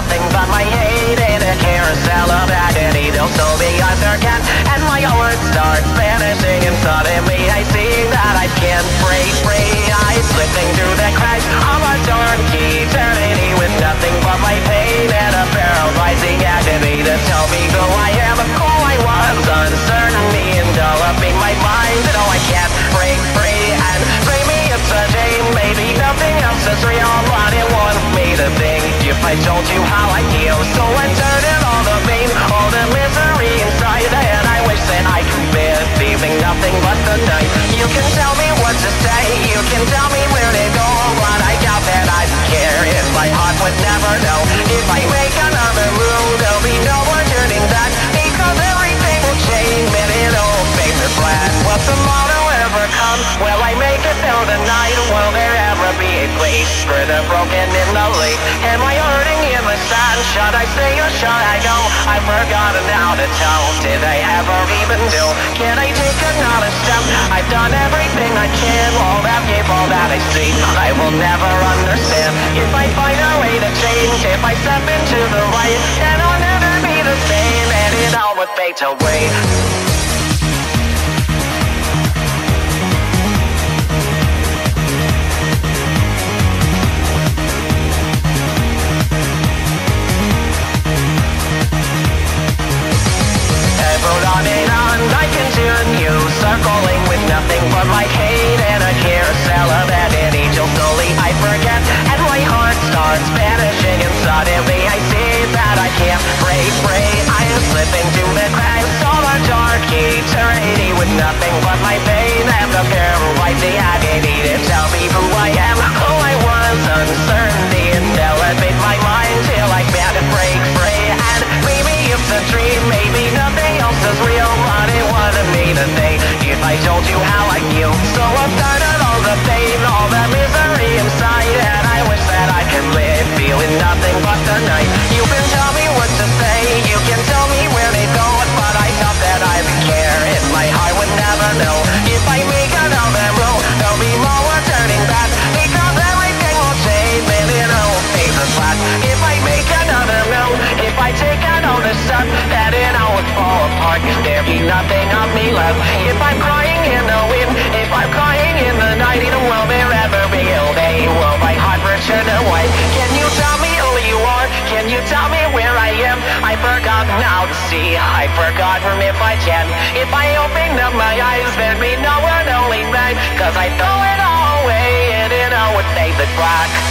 nothing but my hating. Told you how I feel So I turned in all the pain, all the misery inside And I wish that I could bear feeling nothing but the night You can tell me what to say, you can tell me where to go But I doubt that I would care if my heart would never know If I make another move, there'll be no more turning back Because everything will change, man, it all fades to black Will tomorrow ever come? Will I make it through the night? Will there ever the broken in the lake? Am I hurting in the sun? Should I stay or should I go? I've forgotten how to tell Did I ever even do? Can I take another step? I've done everything I can All that people that I see I will never understand If I find a way to change If I step into the light Then I'll never be the same And it all would fade away nothing but my tell me where I am? I forgot now to see, I forgotten if I can. If I open up my eyes, there'd be no one only right Cause I throw it all away and it all would fade to black